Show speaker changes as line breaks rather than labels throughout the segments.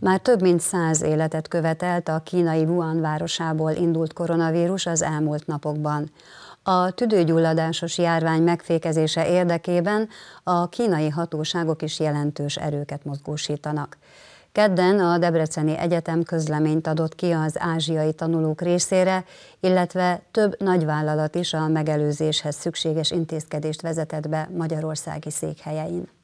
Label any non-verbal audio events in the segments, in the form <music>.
Már több mint száz életet követelt a kínai Wuhan városából indult koronavírus az elmúlt napokban. A tüdőgyulladásos járvány megfékezése érdekében a kínai hatóságok is jelentős erőket mozgósítanak. Kedden a Debreceni Egyetem közleményt adott ki az ázsiai tanulók részére, illetve több nagyvállalat is a megelőzéshez szükséges intézkedést vezetett be magyarországi székhelyein.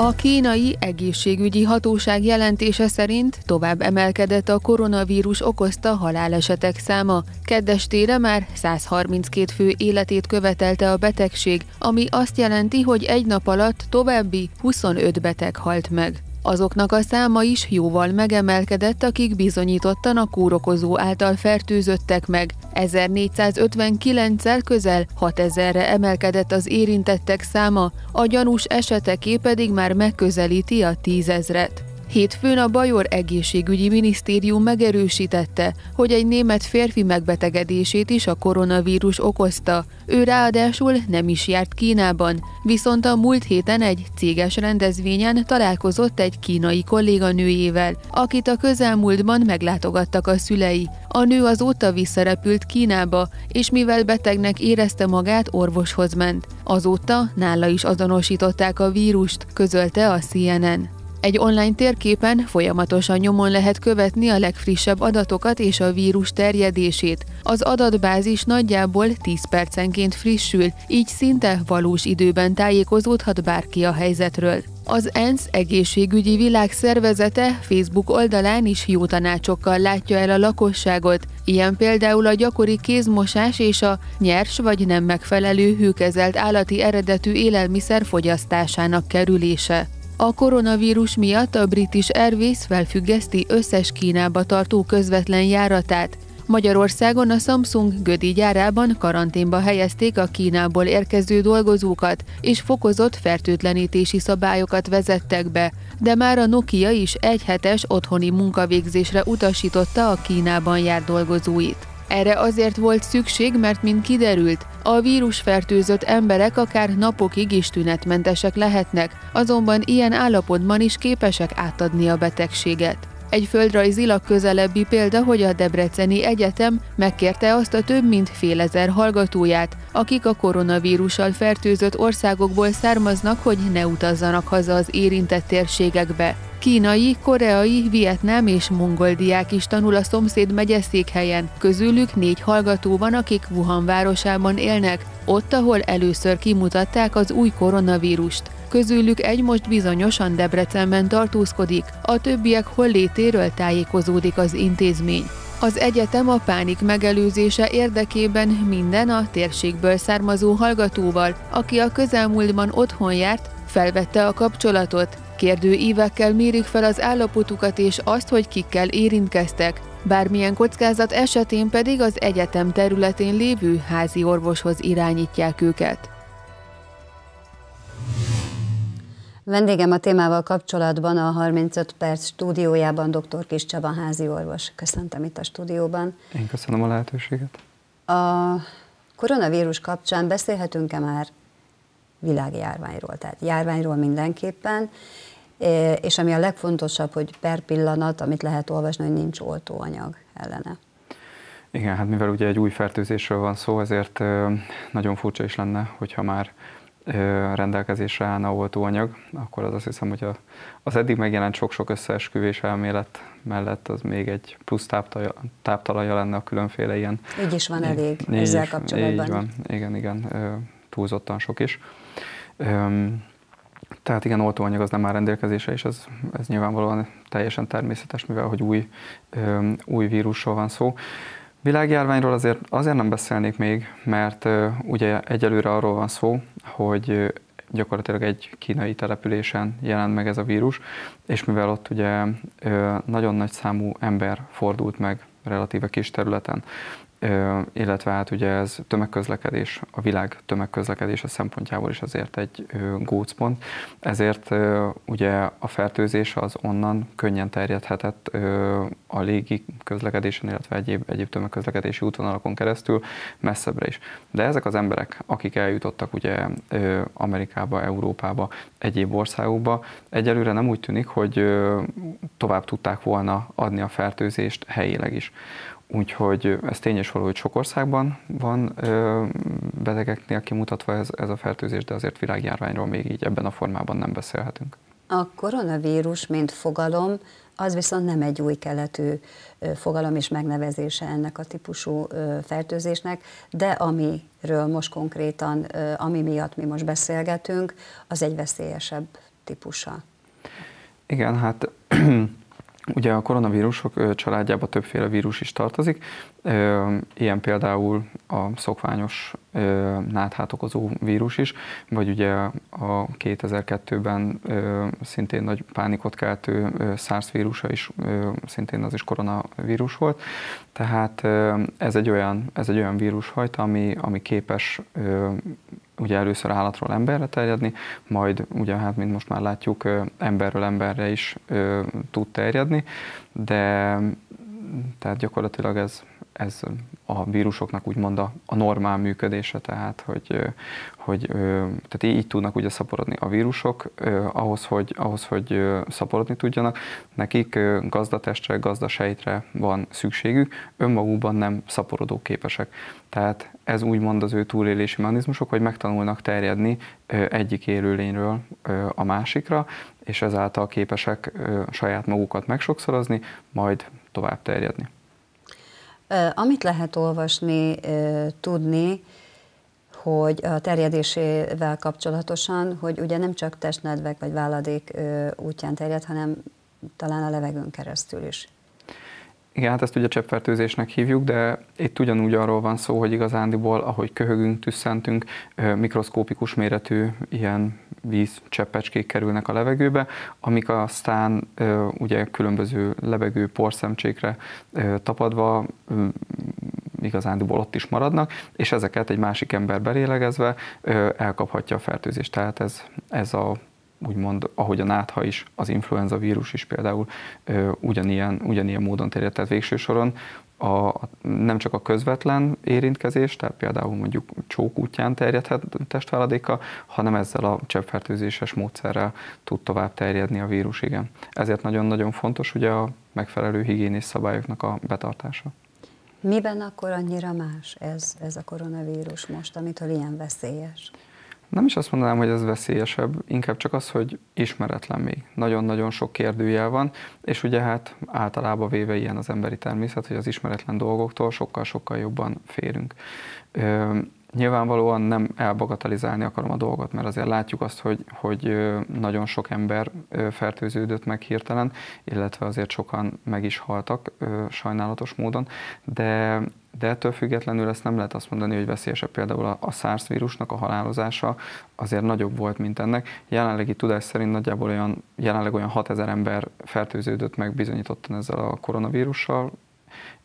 A kínai egészségügyi hatóság jelentése szerint tovább emelkedett a koronavírus okozta halálesetek száma. Keddestére már 132 fő életét követelte a betegség, ami azt jelenti, hogy egy nap alatt további 25 beteg halt meg. Azoknak a száma is jóval megemelkedett, akik bizonyítottan a kórokozó által fertőzöttek meg. 1459-el közel 6000-re emelkedett az érintettek száma, a gyanús eseteké pedig már megközelíti a tízezret. Hétfőn a Bajor Egészségügyi Minisztérium megerősítette, hogy egy német férfi megbetegedését is a koronavírus okozta. Ő ráadásul nem is járt Kínában, viszont a múlt héten egy céges rendezvényen találkozott egy kínai kolléganőjével, akit a közelmúltban meglátogattak a szülei. A nő azóta visszarepült Kínába, és mivel betegnek érezte magát, orvoshoz ment. Azóta nála is azonosították a vírust, közölte a CNN. Egy online térképen folyamatosan nyomon lehet követni a legfrissebb adatokat és a vírus terjedését. Az adatbázis nagyjából 10 percenként frissül, így szinte valós időben tájékozódhat bárki a helyzetről. Az ENSZ egészségügyi világszervezete Facebook oldalán is jó tanácsokkal látja el a lakosságot, ilyen például a gyakori kézmosás és a nyers vagy nem megfelelő hőkezelt állati eredetű élelmiszer fogyasztásának kerülése. A koronavírus miatt a British Airways felfüggeszti összes Kínába tartó közvetlen járatát. Magyarországon a Samsung Gödi gyárában karanténba helyezték a Kínából érkező dolgozókat, és fokozott fertőtlenítési szabályokat vezettek be, de már a Nokia is egyhetes otthoni munkavégzésre utasította a Kínában jár dolgozóit. Erre azért volt szükség, mert mint kiderült, a vírusfertőzött emberek akár napokig is tünetmentesek lehetnek, azonban ilyen állapotban is képesek átadni a betegséget. Egy földrajzilag közelebbi példa, hogy a Debreceni Egyetem megkérte azt a több mint fél ezer hallgatóját, akik a koronavírussal fertőzött országokból származnak, hogy ne utazzanak haza az érintett térségekbe. Kínai, koreai, vietnám és mongol diák is tanul a szomszéd megyeszékhelyen. Közülük négy hallgató van, akik Wuhan városában élnek, ott, ahol először kimutatták az új koronavírust. Közülük egy most bizonyosan Debrecenben tartózkodik, a többiek hollétéről tájékozódik az intézmény. Az egyetem a pánik megelőzése érdekében minden a térségből származó hallgatóval, aki a közelmúltban otthon járt, felvette a kapcsolatot, Kérdő évekkel mérik fel az állapotukat és azt, hogy kikkel érintkeztek. Bármilyen kockázat esetén pedig az egyetem területén lévő házi orvoshoz irányítják őket.
Vendégem a témával kapcsolatban a 35 perc stúdiójában dr. Kis Csaba házi orvos. Köszöntem itt a stúdióban.
Én köszönöm a lehetőséget.
A koronavírus kapcsán beszélhetünk-e már világjárványról? Tehát járványról mindenképpen, és ami a legfontosabb, hogy per pillanat, amit lehet olvasni, hogy nincs oltóanyag ellene.
Igen, hát mivel ugye egy új fertőzésről van szó, ezért nagyon furcsa is lenne, hogyha már rendelkezésre állna oltóanyag, akkor az azt hiszem, hogy az eddig megjelent sok-sok összeesküvés elmélet mellett az még egy plusz táptalaja, táptalaja lenne a különféle ilyen.
Így is van elég így, ezzel kapcsolatban.
Így van, igen, igen, túlzottan sok is. Tehát igen, oltóanyag az nem áll rendelkezésre, és ez, ez nyilvánvalóan teljesen természetes, mivel hogy új, új vírusról van szó. Világjárványról azért, azért nem beszélnék még, mert ugye egyelőre arról van szó, hogy gyakorlatilag egy kínai településen jelent meg ez a vírus, és mivel ott ugye nagyon nagy számú ember fordult meg relatíve kis területen, illetve hát ugye ez tömegközlekedés, a világ tömegközlekedése szempontjából is azért egy gócpont, ezért ugye a fertőzés az onnan könnyen terjedhetett a légi közlekedésen, illetve egyéb, egyéb tömegközlekedési útvonalakon keresztül messzebbre is. De ezek az emberek, akik eljutottak ugye Amerikába, Európába, egyéb országokba, egyelőre nem úgy tűnik, hogy tovább tudták volna adni a fertőzést helyileg is. Úgyhogy ez tényes való, hogy sok országban van ö, betegeknél kimutatva ez, ez a fertőzés, de azért világjárványról még így ebben a formában nem beszélhetünk.
A koronavírus, mint fogalom, az viszont nem egy új keletű fogalom és megnevezése ennek a típusú fertőzésnek, de amiről most konkrétan, ami miatt mi most beszélgetünk, az egy veszélyesebb típusa.
Igen, hát <clears throat> Ugye a koronavírusok családjába többféle vírus is tartozik, ilyen például a szokványos náthát okozó vírus is, vagy ugye a 2002-ben szintén nagy pánikot keltő SARS vírusa is, szintén az is koronavírus volt. Tehát ez egy olyan, ez egy olyan vírusfajta, ami, ami képes ugye először állatról emberre terjedni, majd ugye hát, mint most már látjuk, emberről emberre is tud terjedni, de tehát gyakorlatilag ez, ez a vírusoknak úgymond a, a normál működése, tehát hogy, hogy tehát így tudnak ugye szaporodni a vírusok, ahhoz, hogy, ahhoz, hogy szaporodni tudjanak, nekik gazdatestre, gazdasejtre van szükségük, önmagukban nem szaporodó képesek. Tehát ez úgymond az ő túlélési mechanizmusok, hogy megtanulnak terjedni egyik élőlényről a másikra, és ezáltal képesek saját magukat megsokszorozni, majd tovább terjedni.
Amit lehet olvasni, tudni, hogy a terjedésével kapcsolatosan, hogy ugye nem csak testnedvek vagy váladék útján terjed, hanem talán a levegőn keresztül is.
Igen, hát ezt ugye cseppfertőzésnek hívjuk, de itt ugyanúgy arról van szó, hogy igazándiból, ahogy köhögünk, tüsszentünk, mikroszkópikus méretű ilyen víz cseppecskék kerülnek a levegőbe, amik aztán ugye különböző levegő porszemcsékre tapadva igazándiból ott is maradnak, és ezeket egy másik ember belélegezve elkaphatja a fertőzést. Tehát ez, ez a úgymond, ahogy a nátha is, az influenza vírus is például ugyanilyen, ugyanilyen módon terjed, tehát végső soron a, nem csak a közvetlen érintkezés, tehát például mondjuk csók útján terjedhet testváladéka, hanem ezzel a cseppfertőzéses módszerrel tud tovább terjedni a vírus, igen. Ezért nagyon-nagyon fontos ugye a megfelelő higiénis szabályoknak a betartása.
Miben akkor annyira más ez, ez a koronavírus most, amitől ilyen veszélyes?
Nem is azt mondanám, hogy ez veszélyesebb, inkább csak az, hogy ismeretlen még. Nagyon-nagyon sok kérdőjel van, és ugye hát általában véve ilyen az emberi természet, hogy az ismeretlen dolgoktól sokkal-sokkal jobban férünk. Nyilvánvalóan nem elbagatelizálni akarom a dolgot, mert azért látjuk azt, hogy, hogy nagyon sok ember fertőződött meg hirtelen, illetve azért sokan meg is haltak sajnálatos módon, de, de ettől függetlenül ezt nem lehet azt mondani, hogy veszélyesebb például a, a SARS vírusnak a halálozása azért nagyobb volt, mint ennek. Jelenlegi tudás szerint nagyjából olyan, jelenleg olyan 6000 ember fertőződött meg bizonyítottan ezzel a koronavírussal,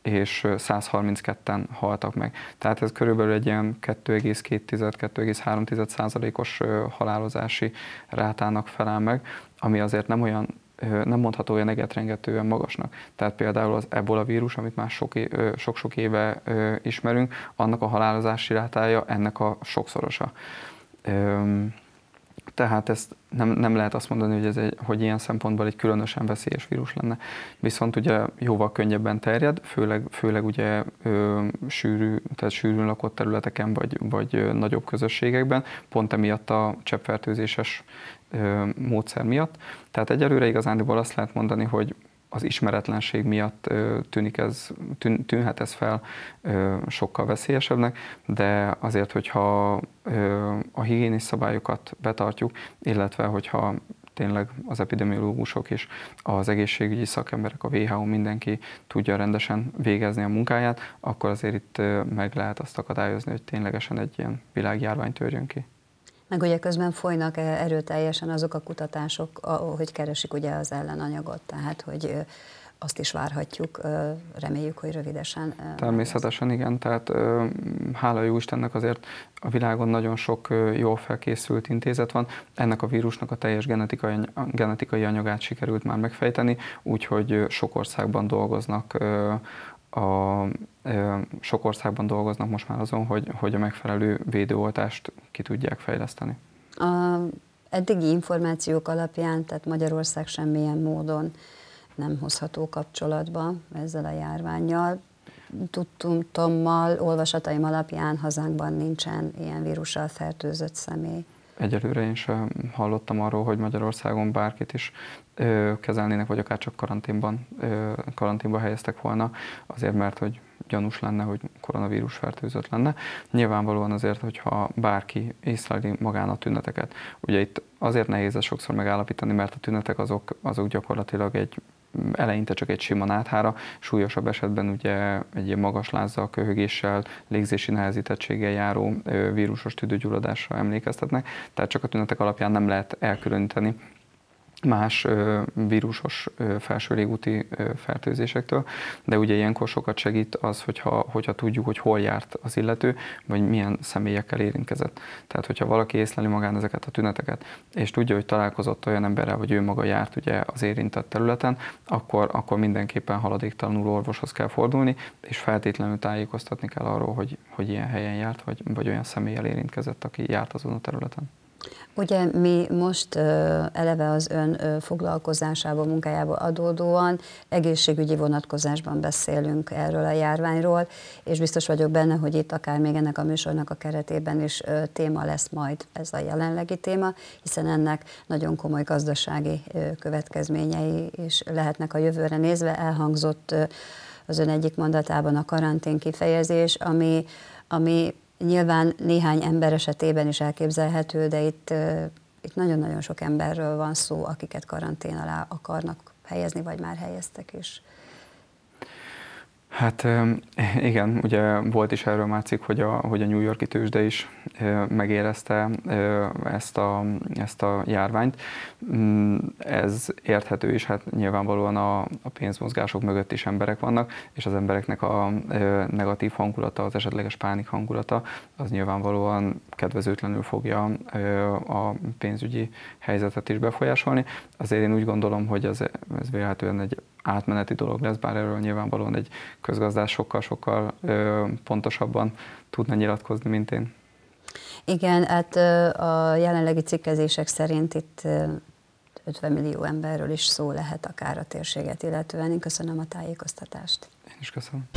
és 132-en haltak meg. Tehát ez körülbelül egy ilyen 2,2-2,3 százalékos halálozási rátának felel meg, ami azért nem olyan nem mondható olyan egetrengetően magasnak. Tehát például az ebola vírus, amit már sok-sok éve ismerünk, annak a halálozási rátája ennek a sokszorosa. Tehát ezt nem, nem lehet azt mondani, hogy, ez egy, hogy ilyen szempontból egy különösen veszélyes vírus lenne. Viszont ugye jóval könnyebben terjed, főleg, főleg ugye ö, sűrű, tehát sűrűn lakott területeken, vagy, vagy nagyobb közösségekben, pont emiatt a cseppfertőzéses ö, módszer miatt. Tehát egyelőre igazándiból azt lehet mondani, hogy az ismeretlenség miatt tűnik ez, tűn, tűnhet ez fel sokkal veszélyesebbnek, de azért, hogyha a higiénis szabályokat betartjuk, illetve hogyha tényleg az epidemiológusok és az egészségügyi szakemberek, a WHO, mindenki tudja rendesen végezni a munkáját, akkor azért itt meg lehet azt akadályozni, hogy ténylegesen egy ilyen világjárvány törjön ki.
Meg ugye közben folynak erőteljesen azok a kutatások, hogy keresik ugye az ellenanyagot, tehát hogy azt is várhatjuk, reméljük, hogy rövidesen.
Természetesen igen, tehát hála jó Istennek azért a világon nagyon sok jól felkészült intézet van. Ennek a vírusnak a teljes genetikai, genetikai anyagát sikerült már megfejteni, úgyhogy sok országban dolgoznak a, sok országban dolgoznak most már azon, hogy, hogy a megfelelő védőoltást ki tudják fejleszteni.
A eddigi információk alapján, tehát Magyarország semmilyen módon nem hozható kapcsolatba ezzel a járványjal. Tudtommal, olvasataim alapján hazánkban nincsen ilyen vírussal fertőzött személy.
Egyelőre én sem hallottam arról, hogy Magyarországon bárkit is ö, kezelnének, vagy akár csak karanténban, ö, karanténba helyeztek volna, azért mert, hogy gyanús lenne, hogy koronavírus fertőzött lenne. Nyilvánvalóan azért, hogyha bárki észleli magán a tüneteket. Ugye itt azért nehéz ezt sokszor megállapítani, mert a tünetek azok, azok gyakorlatilag egy eleinte csak egy sima náthára, súlyosabb esetben ugye egy magas lázzal, köhögéssel, légzési nehezítettséggel járó vírusos tüdőgyulladásra emlékeztetnek, tehát csak a tünetek alapján nem lehet elkülöníteni más vírusos felső légúti fertőzésektől, de ugye ilyenkor sokat segít az, hogyha, hogyha tudjuk, hogy hol járt az illető, vagy milyen személyekkel érintkezett. Tehát, hogyha valaki észleli magán ezeket a tüneteket, és tudja, hogy találkozott olyan emberrel, vagy ő maga járt ugye az érintett területen, akkor, akkor mindenképpen haladéktalanul orvoshoz kell fordulni, és feltétlenül tájékoztatni kell arról, hogy, hogy ilyen helyen járt, vagy, vagy olyan személlyel érintkezett, aki járt azon a területen.
Ugye mi most eleve az ön foglalkozásából, munkájából adódóan egészségügyi vonatkozásban beszélünk erről a járványról, és biztos vagyok benne, hogy itt akár még ennek a műsornak a keretében is téma lesz majd ez a jelenlegi téma, hiszen ennek nagyon komoly gazdasági következményei is lehetnek a jövőre nézve. Elhangzott az ön egyik mondatában a karantén kifejezés, ami, ami Nyilván néhány ember esetében is elképzelhető, de itt, itt nagyon-nagyon sok emberről van szó, akiket karantén alá akarnak helyezni, vagy már helyeztek is.
Hát <laughs> igen, ugye volt is erről már cikk, hogy a, hogy a New Yorki tőzsde is megérezte ezt a, ezt a járványt. Mm, ez érthető is, hát nyilvánvalóan a, a pénzmozgások mögött is emberek vannak, és az embereknek a negatív hangulata, az esetleges pánik hangulata, az nyilvánvalóan kedvezőtlenül fogja a pénzügyi helyzetet is befolyásolni. Azért én úgy gondolom, hogy ez, ez vélhetően egy átmeneti dolog lesz, bár erről nyilvánvalóan egy közgazdás sokkal-sokkal pontosabban tudna nyilatkozni, mint én.
Igen, hát a jelenlegi cikkezések szerint itt 50 millió emberről is szó lehet akár a térséget illetően. Én köszönöm a tájékoztatást.
Én is köszönöm.